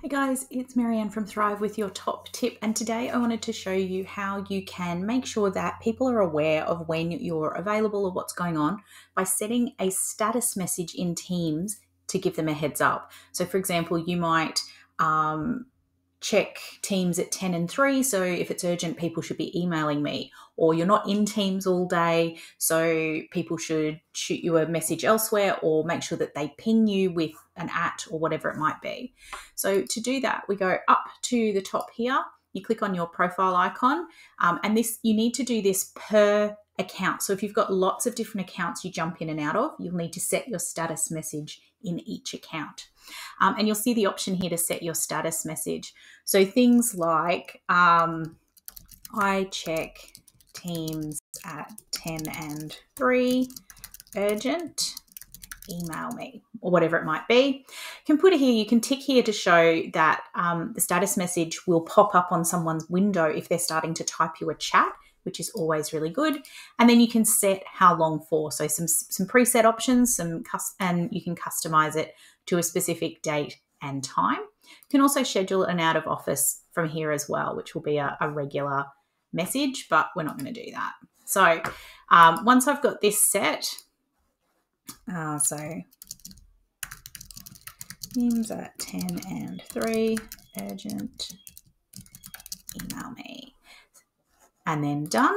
Hey guys, it's Marianne from Thrive with your top tip, and today I wanted to show you how you can make sure that people are aware of when you're available or what's going on by setting a status message in Teams to give them a heads up. So, for example, you might um, check Teams at 10 and 3. So if it's urgent, people should be emailing me. Or you're not in Teams all day. So people should shoot you a message elsewhere or make sure that they ping you with an at or whatever it might be. So to do that, we go up to the top here. You click on your profile icon. Um, and this you need to do this per account. So if you've got lots of different accounts you jump in and out of, you'll need to set your status message in each account. Um, and you'll see the option here to set your status message. So things like um, I check Teams at 10 and 3, urgent, email me, or whatever it might be. You can put it here, you can tick here to show that um, the status message will pop up on someone's window if they're starting to type you a chat which is always really good. And then you can set how long for. So some some preset options, some and you can customize it to a specific date and time. You can also schedule an out of office from here as well, which will be a, a regular message, but we're not going to do that. So um, once I've got this set, uh, so Teams at 10 and 3, urgent, email me and then done.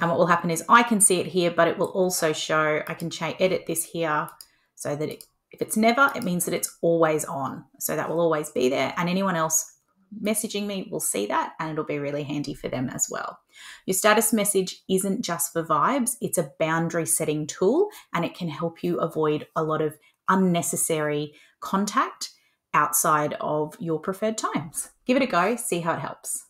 And what will happen is I can see it here, but it will also show, I can edit this here so that it, if it's never, it means that it's always on. So that will always be there. And anyone else messaging me will see that and it'll be really handy for them as well. Your status message isn't just for vibes, it's a boundary setting tool and it can help you avoid a lot of unnecessary contact outside of your preferred times. Give it a go, see how it helps.